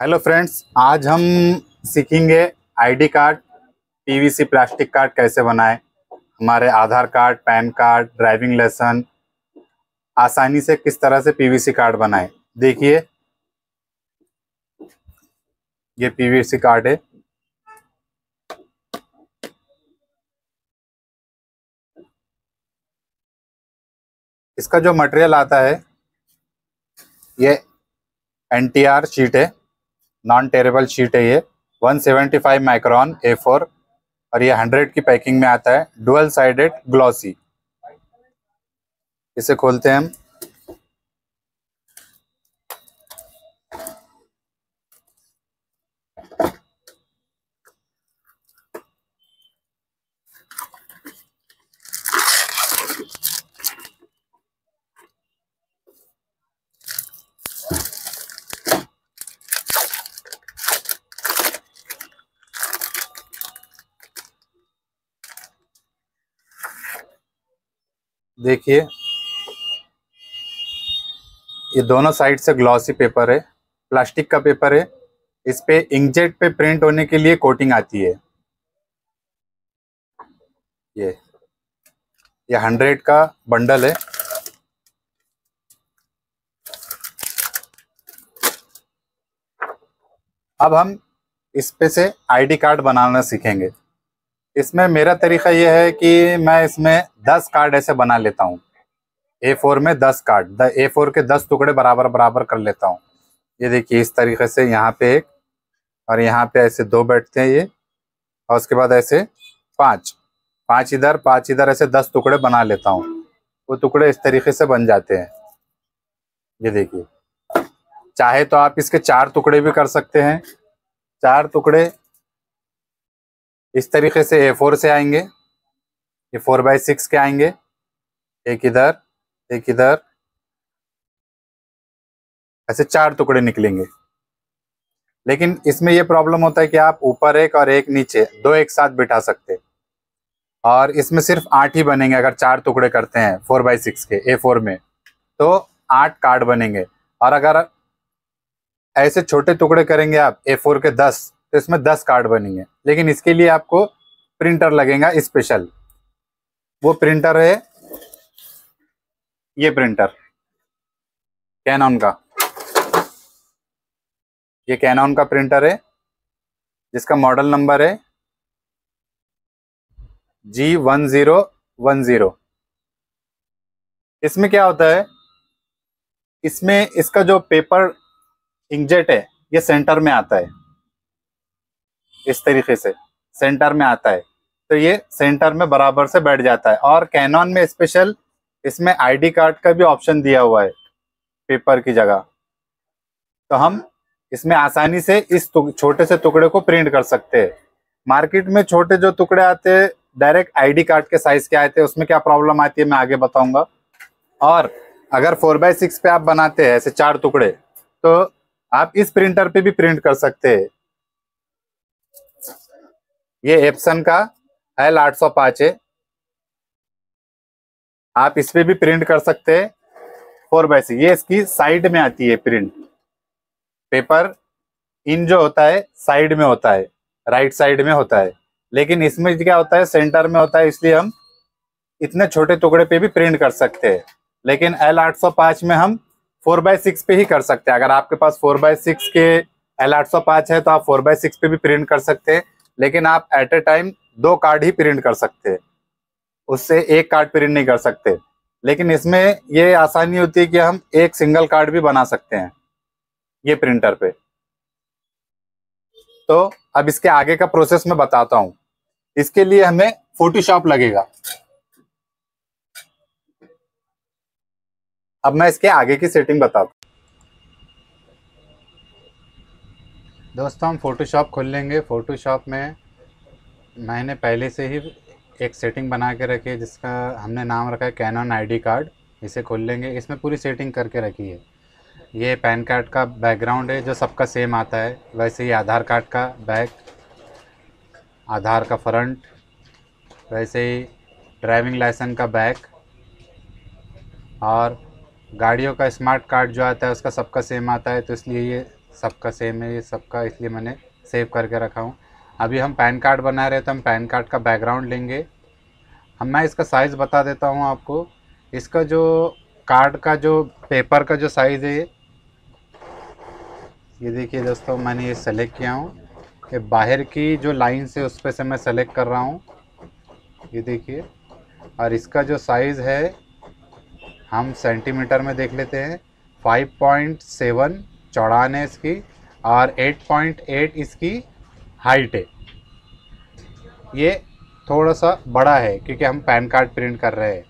Hello friends आज हम सीखेंगे ID card PVC plastic card कैसे बनाएँ, हमारे Aadhaar card PAN card driving licence आसानी से किस तरह से पीवीसी कार्ड बनाएँ। देखिए, ये पीवीसी कार्ड है। इसका जो मटेरियल आता है, ये एनटीआर शीट है। नॉन टेरेबल शीट है ये। 175 माइक्रॉन फोर और ये 100 की पैकिंग में आता है। डुअल साइडेड ग्लॉसी इसे खोलते हैं हम। देखिए, ये दोनों साइड से ग्लॉसी पेपर है प्लास्टिक का पेपर है, इस पे इंकजेट पे प्रिंट होने के लिए कोटिंग आती है। ये ये हंड्रेड का बंडल है। अब हम इस पे से आईडी कार्ड बनाना सीखेंगे। इसमें मेरा तरीका यह है कि मैं इसमें दस कार्ड ऐसे बना लेता हूँ। ए फोर में दस कार्ड ए फोर के दस टुकड़े बराबर बराबर कर लेता हूँ। ये देखिए इस तरीके से यहाँ पे एक और यहाँ पे ऐसे दो बैठते हैं ये, और उसके बाद ऐसे पाँच। पाँच इधर पाँच इधर ऐसे दस टुकड़े बना लेता हूँ। वो टुकड़े इस तरीके से बन जाते हैं। ये देखिए। चाहे तो आप इसके चार टुकड़े भी कर सकते हैं। चार टुकड़े इस तरीके से ए फोर से आएँगे। ये फोर बाई सिक्स के आएँगे। एक इधर एक इधर। ऐसे चार टुकड़े निकलेंगे। लेकिन इसमें ये प्रॉब्लम होता है कि आप ऊपर एक और एक नीचे, दो एक साथ बिठा सकते और इसमें सिर्फ़ आठ ही बनेंगे, अगर चार टुकड़े करते हैं फोर बाई सिक्स के ए फोर में। तो आठ कार्ड बनेंगे। और अगर ऐसे छोटे टुकड़े करेंगे आप ए फोर के दस तो इसमें दस कार्ड बनेंगे लेकिन इसके लिए आपको प्रिंटर लगेगा स्पेशल। वो प्रिंटर है, ये प्रिंटर। कैनॉन का। ये कैनॉन का प्रिंटर है, जिसका मॉडल नंबर है G one zero one zero इसमें क्या होता है? इसमें इसका जो पेपर इंकजेट है, ये सेंटर में आता है। इस तरीके से सेंटर में आता है। तो ये सेंटर में बराबर से बैठ जाता है और कैनॉन में स्पेशल इसमें आईडी कार्ड का भी ऑप्शन दिया हुआ है पेपर की जगह। तो हम इसमें आसानी से इस छोटे से टुकड़े को प्रिंट कर सकते हैं। मार्केट में छोटे जो टुकड़े आते हैं डायरेक्ट आईडी कार्ड के साइज़ के आते हैं, उसमें क्या प्रॉब्लम आती है मैं आगे बताऊँगा। और अगर फोर बाय सिक्स पे आप बनाते हैं, ऐसे चार टुकड़े तो आप इस प्रिंटर पे भी प्रिंट कर सकते हैं। ये एप्सन का एल आठ सौ पाँच है। आप इस पे भी प्रिंट कर सकते हैं। फोर बाय सिक्स ये इसकी साइड में आती है प्रिंट पेपर इन जो होता है साइड में होता है। राइट साइड में होता है। लेकिन इसमें क्या होता है सेंटर में होता है, इसलिए हम इतने छोटे टुकड़े पे भी प्रिंट कर सकते हैं। लेकिन एल आठ सौ पाँच में हम फोर बाय सिक्स पे ही कर सकते हैं। अगर आपके पास फोर बाय सिक्स के एल आठ सौ पाँच है तो आप फोर बाय सिक्स पे भी प्रिंट कर सकते हैं, लेकिन आप एट ए टाइम दो कार्ड ही प्रिंट कर सकते हैं। उससे एक कार्ड प्रिंट नहीं कर सकते। लेकिन इसमें ये आसानी होती है कि हम एक सिंगल कार्ड भी बना सकते हैं, ये प्रिंटर पे। तो अब इसके आगे का प्रोसेस मैं बताता हूँ। इसके लिए हमें फोटोशॉप लगेगा। अब मैं इसके आगे की सेटिंग बताता दोस्तों, हम फ़ोटोशॉप खोल लेंगे। फ़ोटोशॉप में मैंने पहले से ही एक सेटिंग बना के रखी है, जिसका हमने नाम रखा है कैनन आईडी कार्ड इसे खोल लेंगे। इसमें पूरी सेटिंग करके रखी है। ये पैन कार्ड का बैकग्राउंड है, जो सबका सेम आता है। वैसे ही आधार कार्ड का बैक आधार का फ्रंट वैसे ही ड्राइविंग लाइसेंस का बैक और गाड़ियों का स्मार्ट कार्ड जो आता है, उसका सबका सेम आता है। तो इसलिए ये सबका सेम है, ये सबका, इसलिए मैंने सेव करके रखा हूँ। अभी हम पैन कार्ड बना रहे तो हम पैन कार्ड का बैकग्राउंड लेंगे। हम मैं इसका साइज़ बता देता हूँ आपको। इसका जो कार्ड का जो पेपर का जो साइज़ है, ये देखिए दोस्तों, मैंने ये सेलेक्ट किया हूँ। ये बाहर की जो लाइन से उस पर से मैं सेलेक्ट कर रहा हूँ। ये देखिए। और इसका जो साइज़ है, हम सेंटीमीटर में देख लेते हैं 5.7 चौड़ान है इसकी और 8.8 इसकी हाइट है। ये थोड़ा सा बड़ा है क्योंकि हम पैन कार्ड प्रिंट कर रहे हैं।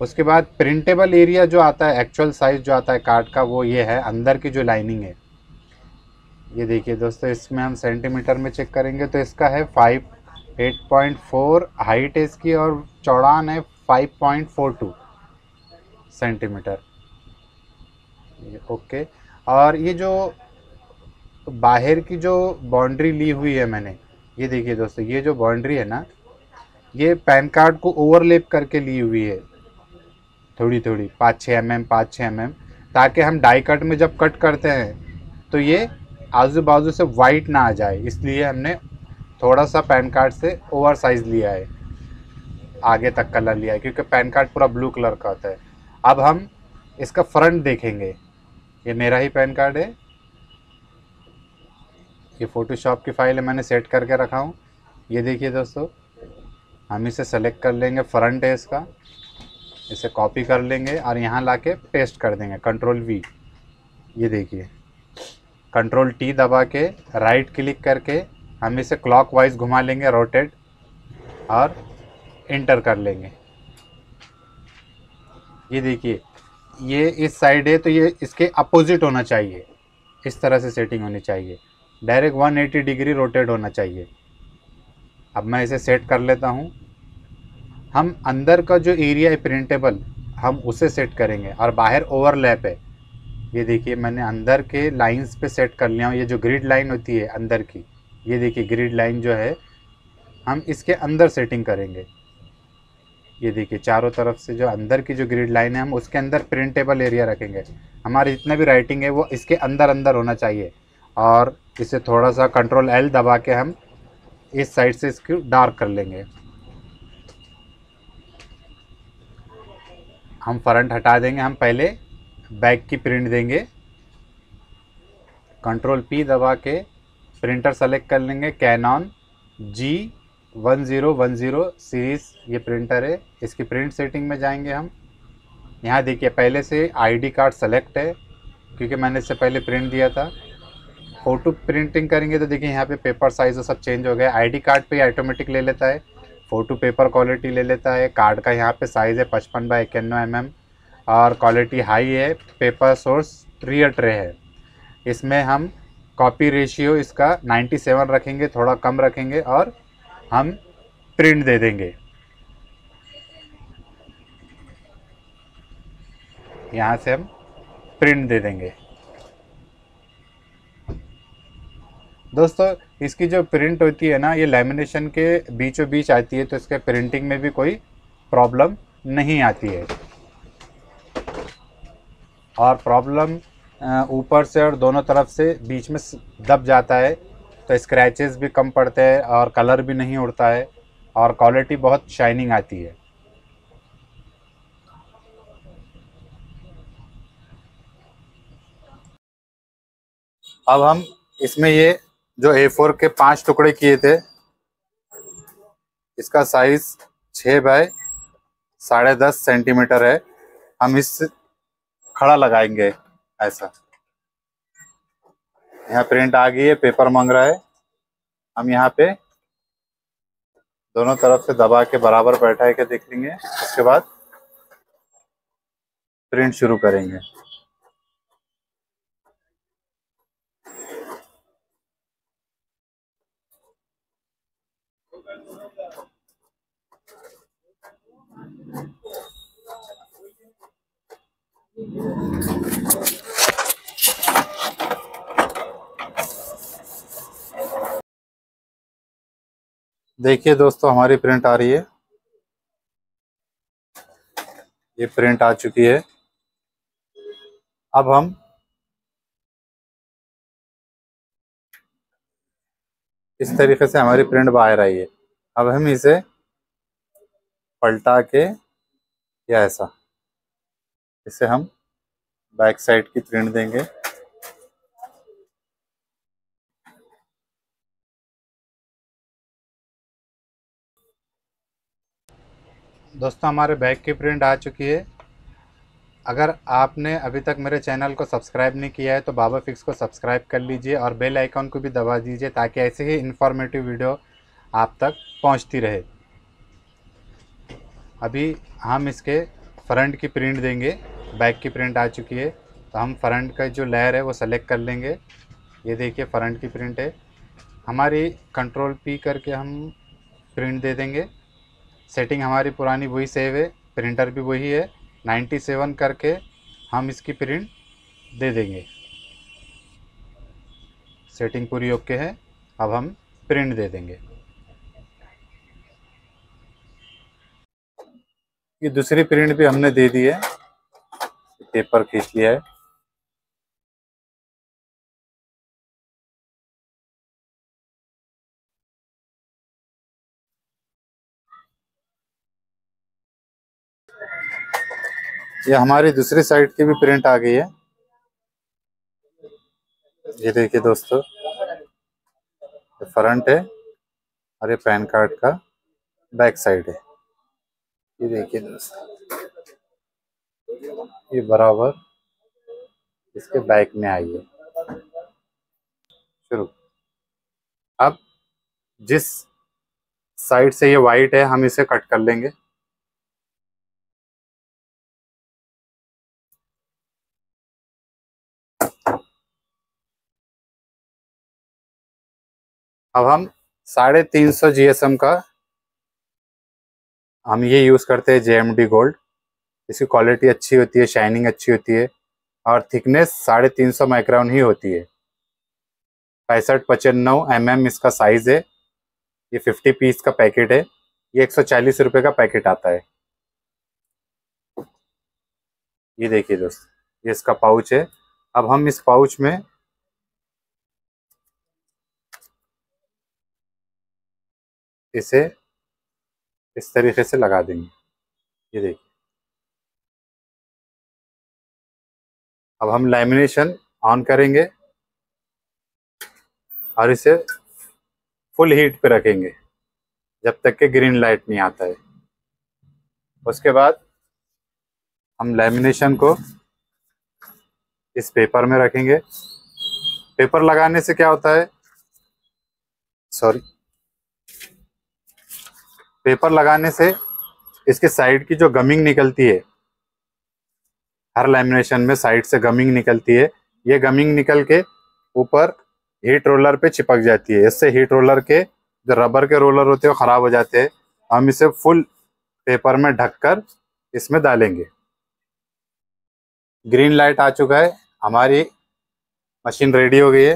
उसके बाद प्रिंटेबल एरिया जो आता है एक्चुअल साइज़ जो आता है कार्ड का, वो ये है, अंदर की जो लाइनिंग है। ये देखिए दोस्तों, इसमें हम सेंटीमीटर में चेक करेंगे तो इसका है five eight point four height है इसकी और चौड़ान है five point four two centimetre okay और ये जो बाहर की जो बाउंड्री ली हुई है मैंने, ये देखिए दोस्तों, ये जो बाउंड्री है ना, ये पैन कार्ड को ओवरलेप करके ली हुई है। थोड़ी थोड़ी, पाँच छः एम एम पाँच छः एम एम ताकि हम डाई कट में जब कट करते हैं तो ये आजू बाजू से वाइट ना आ जाए। इसलिए हमने थोड़ा सा पैन कार्ड से ओवर साइज़ लिया है। आगे तक कलर लिया है, क्योंकि पैन कार्ड पूरा ब्लू कलर का होता है। अब हम इसका फ्रंट देखेंगे। ये मेरा ही पैन कार्ड है। ये फ़ोटोशॉप की फ़ाइल है, मैंने सेट करके रखा हूँ। ये देखिए दोस्तों, हम इसे सेलेक्ट कर लेंगे फ्रंट है इसका। इसे कॉपी कर लेंगे और यहाँ ला के पेस्ट कर देंगे कंट्रोल वी ये देखिए कंट्रोल टी दबा के राइट क्लिक करके हम इसे क्लॉकवाइज घुमा लेंगे रोटेट और इंटर कर लेंगे। ये देखिए ये इस साइड है तो ये इसके अपोजिट होना चाहिए। इस तरह से सेटिंग होनी चाहिए। डायरेक्ट 180 डिग्री रोटेट होना चाहिए। अब मैं इसे सेट कर लेता हूँ। हम अंदर का जो एरिया है प्रिंटेबल हम उसे सेट करेंगे और बाहर ओवरलैप है। ये देखिए, मैंने अंदर के लाइंस पे सेट कर लिया हूँ। ये जो ग्रिड लाइन होती है अंदर की, ये देखिए ग्रिड लाइन जो है, हम इसके अंदर सेटिंग करेंगे। ये देखिए, चारों तरफ़ से जो अंदर की जो ग्रिड लाइन है, हम उसके अंदर प्रिंटेबल एरिया रखेंगे। हमारी जितना भी राइटिंग है, वो इसके अंदर अंदर होना चाहिए। और इसे थोड़ा सा कंट्रोल एल दबा के हम इस साइड से इसको डार्क कर लेंगे। हम फ्रंट हटा देंगे, हम पहले बैक की प्रिंट देंगे। कंट्रोल पी दबा के प्रिंटर सेलेक्ट कर लेंगे Canon G one zero one zero series ये प्रिंटर है। इसकी प्रिंट सेटिंग में जाएँगे हम। यहाँ देखिए, पहले से आईडी कार्ड सेलेक्ट है, क्योंकि मैंने इससे पहले प्रिंट दिया था। फ़ोटो प्रिंटिंग करेंगे तो देखिए, यहाँ पे पेपर साइज़ सब चेंज हो गया। आईडी कार्ड पे ऑटोमेटिक ले लेता है। फ़ोटो पेपर क्वालिटी ले लेता है। कार्ड का यहाँ पे साइज़ है पचपन बाई इक्यानवे एम mm और क्वालिटी हाई है। पेपर सोर्स रियर ट्रे है। इसमें हम कॉपी रेशियो इसका 97 रखेंगे, थोड़ा कम रखेंगे और हम प्रिंट दे देंगे। यहाँ से हम प्रिंट दे देंगे। दोस्तों, इसकी जो प्रिंट होती है ना, ये लेमिनेशन के बीचों बीच आती है तो इसके प्रिंटिंग में भी कोई प्रॉब्लम नहीं आती है। और प्रॉब्लम ऊपर से और दोनों तरफ़ से बीच में दब जाता है। तो स्क्रैचेस भी कम पड़ते हैं और कलर भी नहीं उड़ता है और क्वालिटी बहुत शाइनिंग आती है। अब हम इसमें ये जो ए फोर के पाँच टुकड़े किए थे, इसका साइज़ छ बाय साढ़े दस सेंटीमीटर है। हम इस खड़ा लगाएँगे ऐसा। यहाँ प्रिंट आ गई है पेपर मांग रहा है। हम यहाँ पे दोनों तरफ़ से दबा के बराबर बैठा के देख लेंगे। उसके बाद प्रिंट शुरू करेंगे। देखिए दोस्तों, हमारी प्रिंट आ रही है। ये प्रिंट आ चुकी है। अब हम इस तरीके से हमारी प्रिंट बाहर आई है। अब हम इसे पलटा के या ऐसा, इसे हम बैक साइड की प्रिंट देंगे। दोस्तों, हमारे बैग की प्रिंट आ चुकी है। अगर आपने अभी तक मेरे चैनल को सब्सक्राइब नहीं किया है तो बाबा फिक्स को सब्सक्राइब कर लीजिए और बेल आइकॉन को भी दबा दीजिए ताकि ऐसे ही इन्फॉर्मेटिव वीडियो आप तक पहुँचती रहे। अभी हम इसके फ्रंट की प्रिंट देंगे। बैक की प्रिंट आ चुकी है। तो हम फ्रंट का जो लेयर है, वो सेलेक्ट कर लेंगे। ये देखिए, फ्रंट की प्रिंट है। हमारी कंट्रोल पी करके हम प्रिंट दे देंगे। सेटिंग हमारी पुरानी वही सेव है प्रिंटर भी वही है। 97 करके हम इसकी प्रिंट दे देंगे। सेटिंग पूरी ओके है, अब हम प्रिंट दे देंगे। ये दूसरी प्रिंट भी हमने दे दी है। पेपर खींच लिया है। ये हमारी दूसरी साइड की भी प्रिंट आ गई है। ये देखिए दोस्तों, ये फ्रंट है और ये पैन कार्ड का बैक साइड है। ये देखिए दोस्तों, ये बराबर इसके बैक में आई है। शुरू। अब जिस साइड से ये वाइट है, हम इसे कट कर लेंगे। अब हम साढ़े तीन सौ जी का हम ये यूज़ करते हैं जे एम डी गोल्ड इसकी क्वालिटी अच्छी होती है शाइनिंग अच्छी होती है और थिकनेस साढ़े तीन सौ माइक्रोन ही होती है। पैंसठ पचानवे एम एम इसका साइज़ है। ये फिफ्टी पीस का पैकेट है। ये एक सौ चालीस रुपये का पैकेट आता है। ये देखिए दोस्त, ये इसका पाउच है। अब हम इस पाउच में इसे इस तरीके से लगा देंगे। ये देखिए। अब हम लैमिनेशन ऑन करेंगे और इसे फुल हीट पे रखेंगे, जब तक के ग्रीन लाइट नहीं आता है। उसके बाद हम लैमिनेशन को इस पेपर में रखेंगे। पेपर लगाने से क्या होता है? सॉरी पेपर लगाने से इसके साइड की जो गमिंग निकलती है, हर लैमिनेशन में साइड से गमिंग निकलती है, ये गमिंग निकल के ऊपर हीट रोलर पे चिपक जाती है। इससे हीट रोलर के जो रबर के रोलर होते हैं ख़राब हो जाते हैं। हम इसे फुल पेपर में ढककर इसमें डालेंगे। ग्रीन लाइट आ चुका है। हमारी मशीन रेडी हो गई है।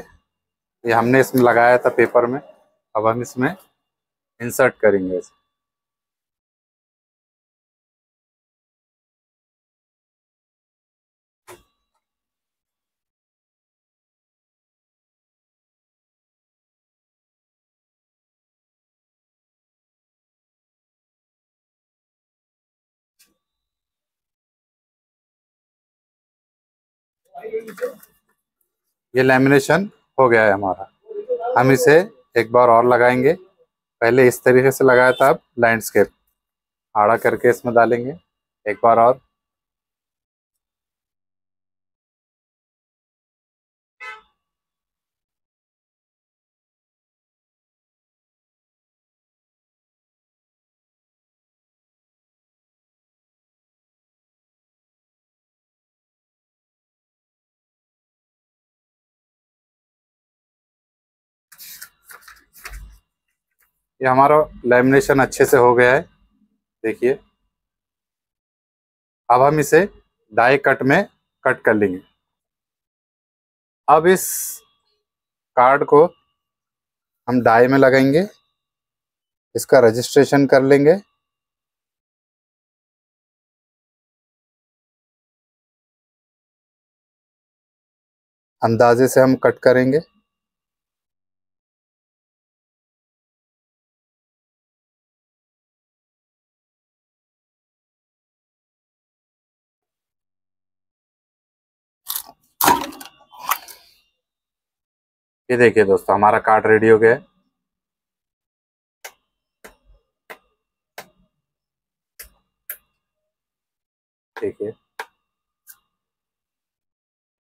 ये हमने इसमें लगाया था पेपर में। अब हम इसमें इंसर्ट करेंगे इसे। ये लेमिनेशन हो गया है हमारा। हम इसे एक बार और लगाएँगे। पहले इस तरीके से लगाया था अब लैंडस्केप आड़ा करके इसमें डालेंगे। एक बार और। ये हमारा लेमिनेशन अच्छे से हो गया है। देखिए। अब हम इसे डाई कट में कट कर लेंगे। अब इस कार्ड को हम डाई में लगाएँगे। इसका रजिस्ट्रेशन कर लेंगे। अंदाजे से हम कट करेंगे। ये देखिए दोस्तों, हमारा कार्ड रेडी हो गया है। देखिए।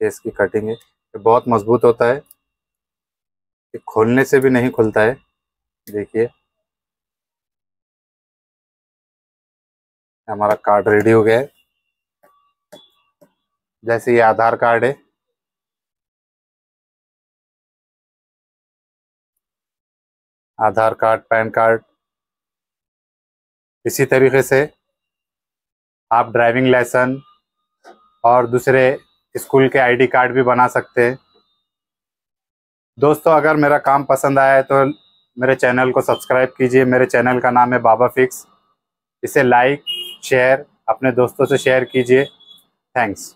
इसकी कटिंग है। ये बहुत मज़बूत होता है। ये खोलने से भी नहीं खुलता है। देखिए। हमारा कार्ड रेडी हो गया है। जैसे ये आधार कार्ड है। आधार कार्ड, पैन कार्ड, इसी तरीके से आप ड्राइविंग लाइसेंस और दूसरे स्कूल के आईडी कार्ड भी बना सकते हैं। दोस्तों, अगर मेरा काम पसंद आया है तो मेरे चैनल को सब्सक्राइब कीजिए। मेरे चैनल का नाम है बाबा फिक्स। इसे लाइक, शेयर, अपने दोस्तों से शेयर कीजिए। थैंक्स।